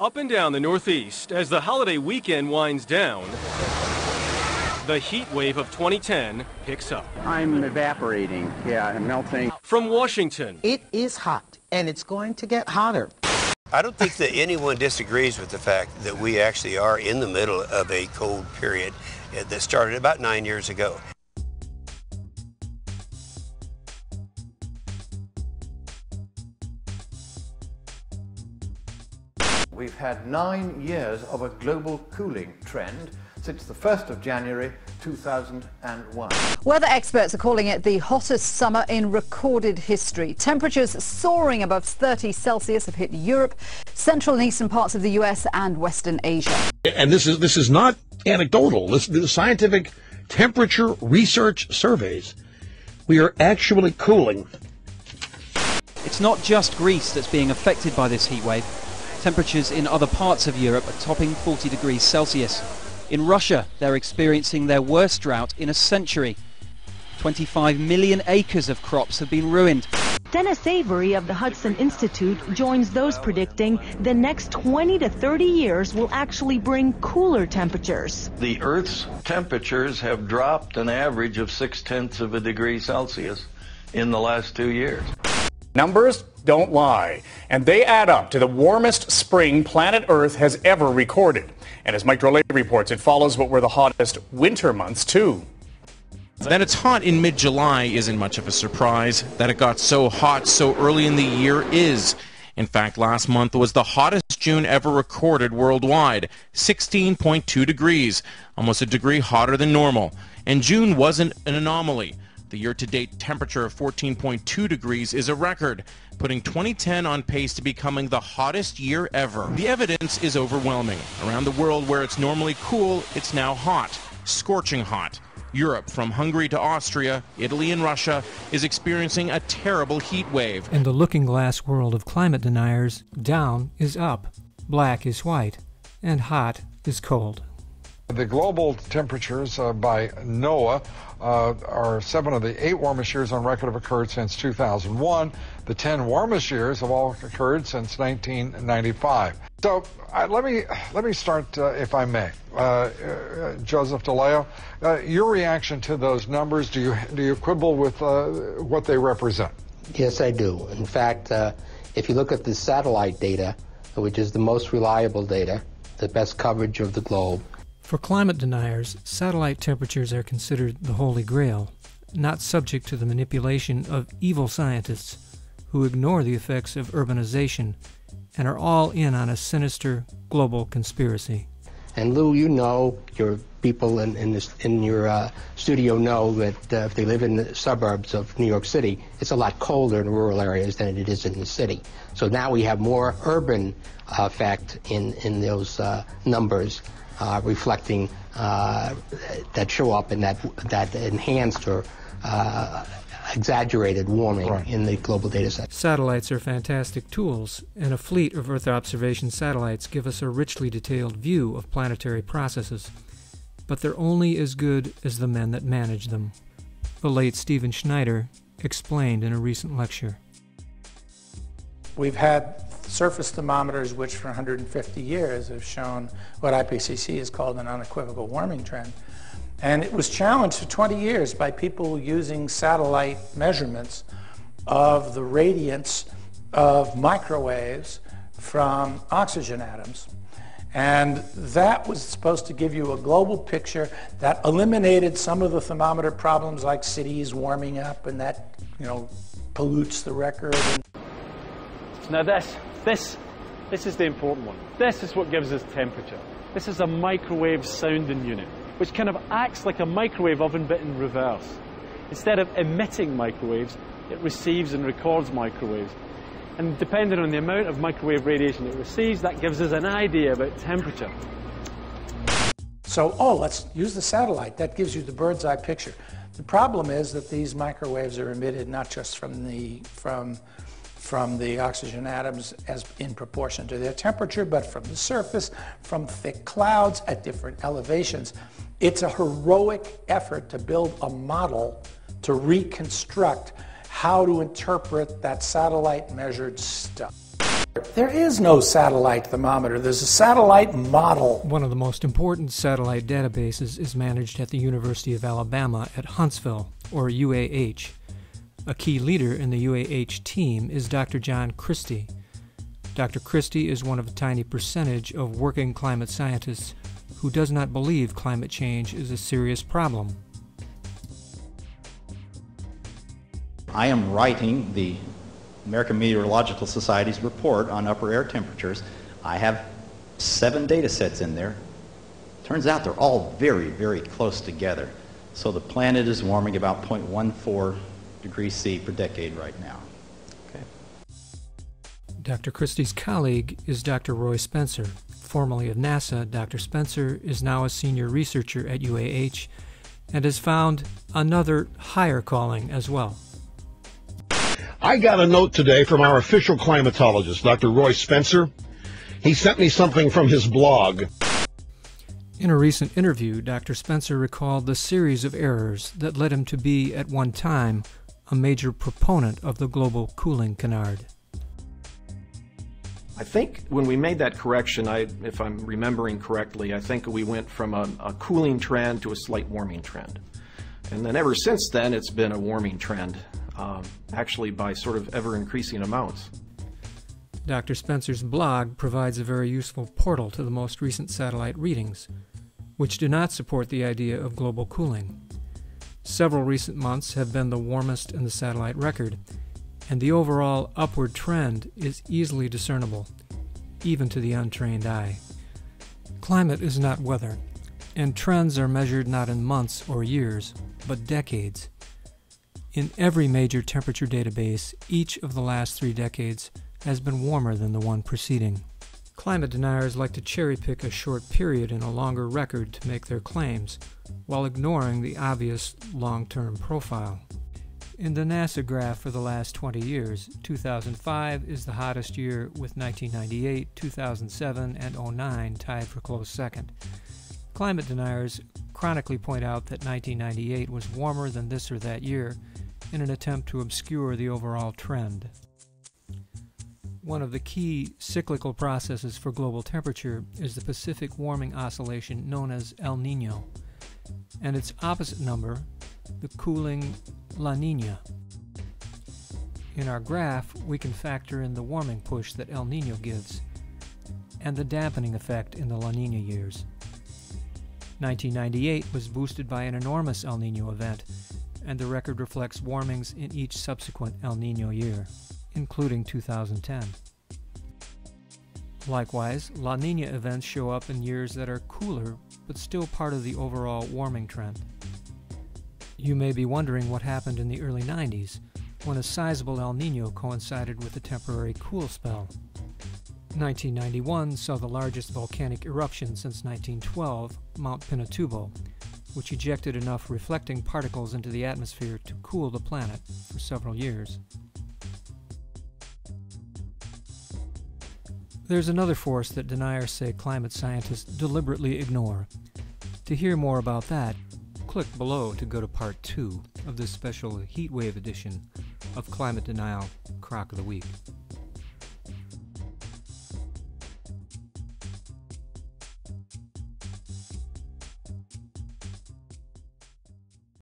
Up and down the Northeast, as the holiday weekend winds down, the heat wave of 2010 picks up. I'm evaporating. Yeah, I'm melting. From Washington, It is hot, and it's going to get hotter. I don't think that anyone disagrees with the fact that we actually are in the middle of a cold period that started about nine years ago. Had nine years of a global cooling trend since the 1st of January 2001. Weather experts are calling it the hottest summer in recorded history. Temperatures soaring above 30 Celsius have hit Europe, central and eastern parts of the US and western Asia. and this is this is not anecdotal. This, this is scientific temperature research surveys. We are actually cooling. It's not just Greece that's being affected by this heat wave. Temperatures in other parts of Europe are topping 40 degrees Celsius. In Russia, they're experiencing their worst drought in a century. 25 million acres of crops have been ruined. Dennis Avery of the Hudson Institute joins those predicting the next 20 to 30 years will actually bring cooler temperatures. The Earth's temperatures have dropped an average of six tenths of a degree Celsius in the last two years. Numbers don't lie, and they add up to the warmest spring planet Earth has ever recorded. And as Mike Drolet reports, it follows what were the hottest winter months, too. That it's hot in mid-July isn't much of a surprise. That it got so hot so early in the year is. In fact, last month was the hottest June ever recorded worldwide, 16.2 degrees, almost a degree hotter than normal. And June wasn't an anomaly. The year-to-date temperature of 14.2 degrees is a record, putting 2010 on pace to becoming the hottest year ever. The evidence is overwhelming. Around the world where it's normally cool, it's now hot, scorching hot. Europe, from Hungary to Austria, Italy and Russia, is experiencing a terrible heat wave. In the looking glass world of climate deniers, down is up, black is white, and hot is cold. The global temperatures uh, by NOAA uh, are seven of the eight warmest years on record have occurred since 2001. The 10 warmest years have all occurred since 1995. So uh, let me let me start, uh, if I may, uh, uh, Joseph D'Aleo. Your reaction to those numbers? Do you do you quibble with what they represent? Yes, I do. In fact, if you look at the satellite data, which is the most reliable data, the best coverage of the globe, For climate deniers, satellite temperatures are considered the holy grail, not subject to the manipulation of evil scientists who ignore the effects of urbanization and are all in on a sinister global conspiracy. And Lou, you know, your people in in, this, in your uh, studio know that uh, if they live in the suburbs of New York City, it's a lot colder in rural areas than it is in the city. So now we have more urban uh, effect in in those uh, numbers, uh, reflecting uh, that show up in that that enhanced or uh, exaggerated warming in the global data set. Satellites are fantastic tools, and a fleet of Earth observation satellites give us a richly detailed view of planetary processes. But they're only as good as the men that manage them. The late Stephen Schneider explained in a recent lecture. We've had surface thermometers which for 150 years have shown what IPCC has called an unequivocal warming trend. And it was challenged for 20 years by people using satellite measurements of the radiance of microwaves from oxygen atoms. And that was supposed to give you a global picture that eliminated some of the thermometer problems like cities warming up and that, you know, pollutes the record. Now this, this, this is the important one. This is what gives us temperature. This is a microwave sounding unit, which kind of acts like a microwave oven but in reverse. Instead of emitting microwaves, it receives and records microwaves. And depending on the amount of microwave radiation it receives, that gives us an idea about temperature. So, oh, let's use the satellite. That gives you the bird's eye picture. The problem is that these microwaves are emitted not just from the from from the oxygen atoms as in proportion to their temperature, but from the surface, from thick clouds at different elevations. It's a heroic effort to build a model to reconstruct how to interpret that satellite measured stuff. There is no satellite thermometer. There's a satellite model. One of the most important satellite databases is managed at the University of Alabama at Huntsville, or UAH. A key leader in the UAH team is Dr. John Christy. Dr. Christy is one of a tiny percentage of working climate scientists who does not believe climate change is a serious problem. I am writing the American Meteorological Society's report on upper air temperatures. I have seven data sets in there. Turns out they're all very, very close together. So the planet is warming about 0.14 degrees C per decade right now. Okay. Dr. Christy's colleague is Dr. Roy Spencer. Formerly of NASA, Dr. Spencer is now a senior researcher at UAH and has found another higher calling as well. I got a note today from our official climatologist, Dr. Roy Spencer. He sent me something from his blog. In a recent interview, Dr. Spencer recalled the series of errors that led him to be, at one time, a major proponent of the global cooling canard. I think when we made that correction, I, if I'm remembering correctly, I think we went from a, a cooling trend to a slight warming trend. And then ever since then, it's been a warming trend um, actually by sort of ever increasing amounts. Dr. Spencer's blog provides a very useful portal to the most recent satellite readings, which do not support the idea of global cooling. Several recent months have been the warmest in the satellite record, and the overall upward trend is easily discernible, even to the untrained eye. Climate is not weather, and trends are measured not in months or years, but decades. In every major temperature database, each of the last three decades has been warmer than the one preceding. Climate deniers like to cherry pick a short period in a longer record to make their claims, while ignoring the obvious long term profile. In the NASA graph for the last 20 years, 2005 is the hottest year with 1998, 2007, and 09 tied for close second. Climate deniers chronically point out that 1998 was warmer than this or that year, in an attempt to obscure the overall trend. One of the key cyclical processes for global temperature is the Pacific warming oscillation known as El Nino, and its opposite number, the cooling La Nina. In our graph, we can factor in the warming push that El Nino gives, and the dampening effect in the La Nina years. 1998 was boosted by an enormous El Nino event and the record reflects warmings in each subsequent El Nino year, including 2010. Likewise, La Nina events show up in years that are cooler but still part of the overall warming trend. You may be wondering what happened in the early 90s, when a sizable El Nino coincided with a temporary cool spell. 1991 saw the largest volcanic eruption since 1912, Mount Pinatubo, which ejected enough reflecting particles into the atmosphere to cool the planet for several years. There's another force that deniers say climate scientists deliberately ignore. To hear more about that, click below to go to part 2 of this special heatwave edition of Climate Denial Crock of the Week.